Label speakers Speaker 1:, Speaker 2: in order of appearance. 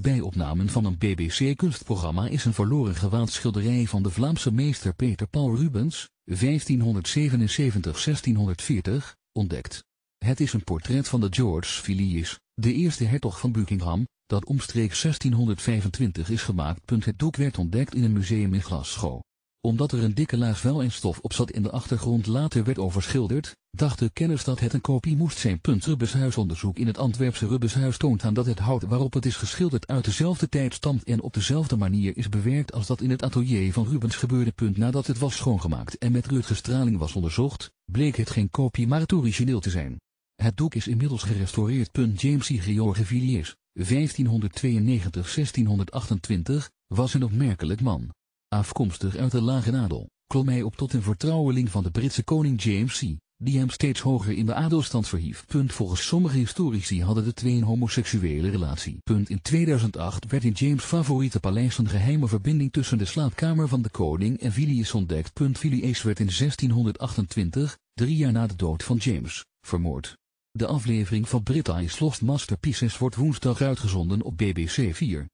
Speaker 1: Bij opnamen van een BBC-kunstprogramma is een verloren gewaad schilderij van de Vlaamse meester Peter Paul Rubens, 1577-1640, ontdekt. Het is een portret van de George Villiers, de eerste hertog van Buckingham, dat omstreeks 1625 is gemaakt. Het doek werd ontdekt in een museum in Glasgow omdat er een dikke laag vuil en stof op zat in de achtergrond later werd overschilderd, dacht de dat het een kopie moest zijn. Rubbeshuisonderzoek in het Antwerpse Rubbeshuis toont aan dat het hout waarop het is geschilderd uit dezelfde tijd stamt en op dezelfde manier is bewerkt als dat in het atelier van Rubens gebeurde. Nadat het was schoongemaakt en met Röntgenstraling was onderzocht, bleek het geen kopie maar het origineel te zijn. Het doek is inmiddels gerestaureerd. James C. George Villiers, 1592-1628, was een opmerkelijk man. Afkomstig uit de lage adel, klom hij op tot een vertrouweling van de Britse koning James C., die hem steeds hoger in de adelstand verhief. Volgens sommige historici hadden de twee een homoseksuele relatie. In 2008 werd in James' favoriete paleis een geheime verbinding tussen de slaapkamer van de koning en Villiers ontdekt. Villiers werd in 1628, drie jaar na de dood van James, vermoord. De aflevering van Britain's Lost Masterpieces wordt woensdag uitgezonden op BBC 4.